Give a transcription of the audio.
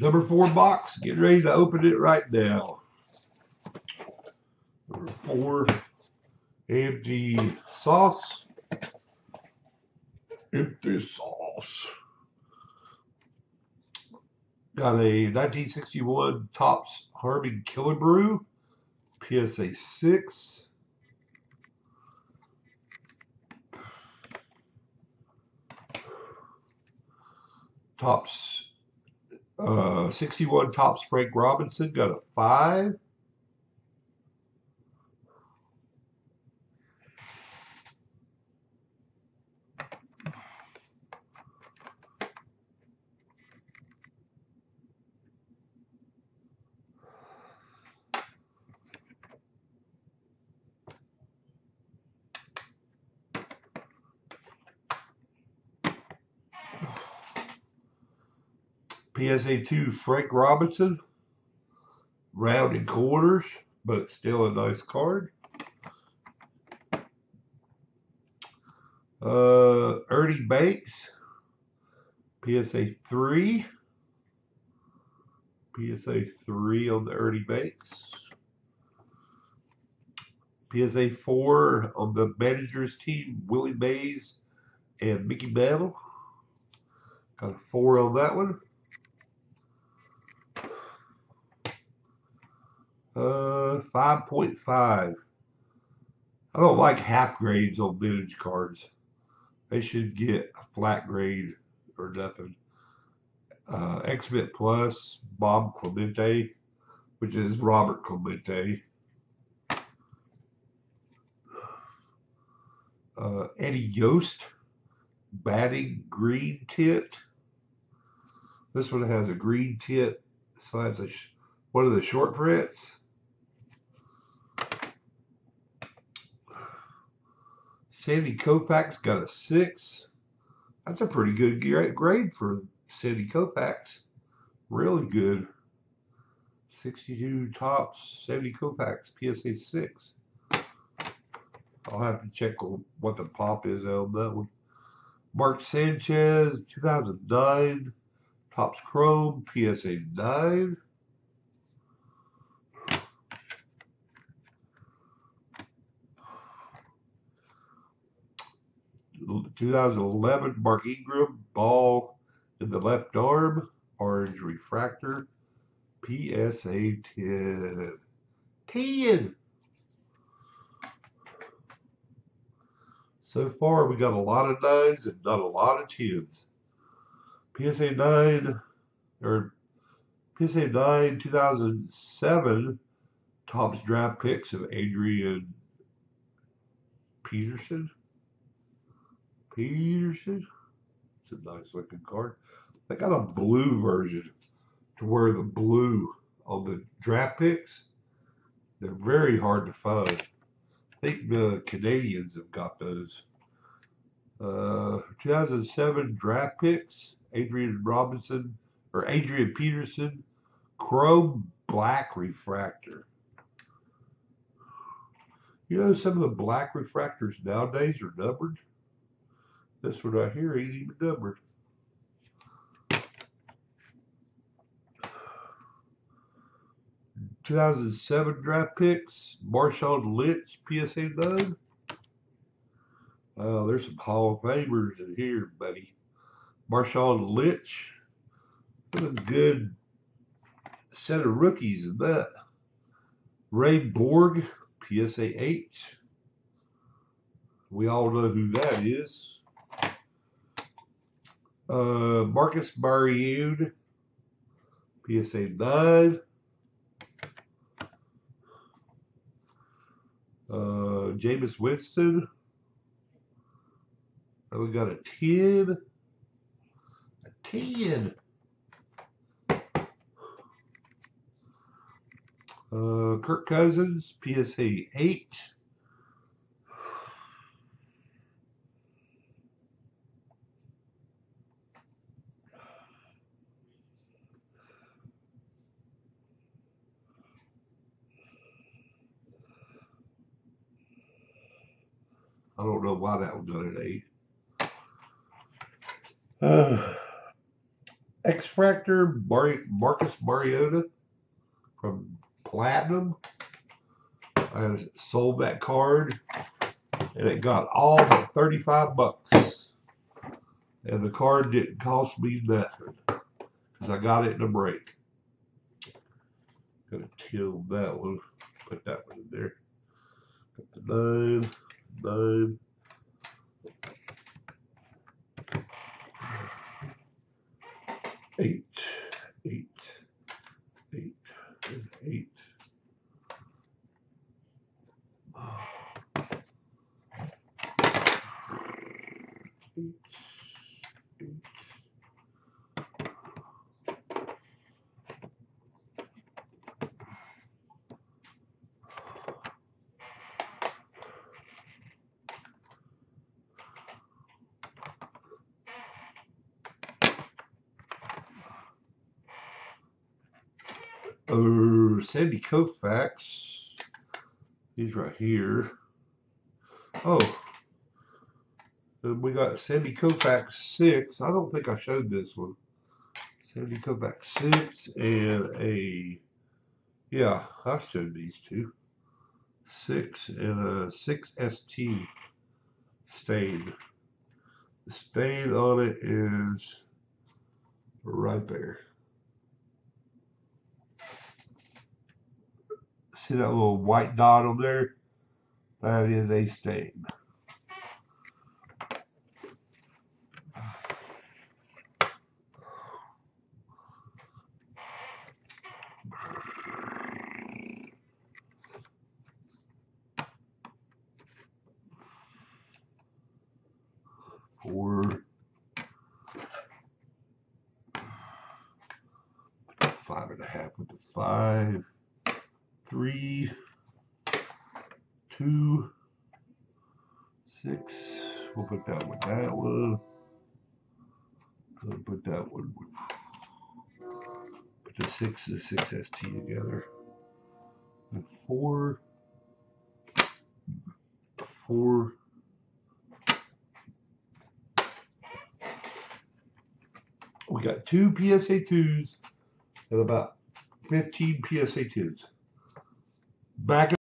Number four box. Get ready to open it right now. Number four. Empty sauce. Empty sauce. Got a 1961 Topps Harmon Killebrew. PSA 6. Topps uh, 61 Topps Frank Robinson got a 5. PSA 2 Frank Robinson. Rounded corners, but still a nice card. Uh, Ernie Banks. PSA 3. PSA 3 on the Ernie Banks. PSA 4 on the manager's team, Willie Mays and Mickey Mantle. Got a 4 on that one. Uh, 5.5. I don't like half grades on vintage cards. They should get a flat grade or nothing. Uh, X-Mint Plus, Bob Clemente, which is Robert Clemente. Uh, Eddie Yost, batting green tint. This one has a green tint, so that's a one of the short prints. Sandy Koufax got a six. That's a pretty good grade for Sandy Koufax. Really good. 62 Topps, Sandy Koufax, PSA 6. I'll have to check what the pop is on that one. Mark Sanchez, 2009, Topps Chrome, PSA 9. 2011 Mark Ingram ball in the left arm, orange refractor, PSA 10. 10! So far, we got a lot of nines and not a lot of tens. PSA 9, or PSA 9 2007 Topps draft picks of Adrian Peterson. Peterson. It's a nice looking card. They got a blue version to where the blue on the draft picks, they're very hard to find. I think the Canadians have got those. Uh, 2007 draft picks, Adrian Robinson or Adrian Peterson, chrome black refractor. You know, some of the black refractors nowadays are numbered. This one right here ain't even numbered. Two thousand seven draft picks, Marshawn Lynch, PSA nine. Oh, there's some Hall of Famers in here, buddy. Marshawn Lynch. What a good set of rookies in that. Ray Borg, PSA 8. We all know who that is. Uh, Marcus Mariota, PSA 9. Uh, Jameis Winston. And we got a 10. A 10. Uh, Kirk Cousins, PSA 8. I don't know why that was done at eight. Uh, X Fractor Mar- Marcus Mariota from Platinum. I sold that card and it got all but 35 bucks. And the card didn't cost me nothing because I got it in a break. Gonna kill that one. Put that one in there. Got the nine, nine. Eight, eight, eight, and. Eight, eight. Oh, Sandy Koufax. He's right here. Oh. Then we got Sandy Koufax 6. I don't think I showed this one. Sandy Koufax 6 and a. Yeah, I showed these two. 6 and a 6 ST stain. The stain on it is right there. See that little white dot on there? That is a stain. Four. Five and a half with the five three, two, six. We'll put that with that one. We'll put that one put the six and six ST together. And four, four. We got two PSA twos and about 15 PSA twos. Back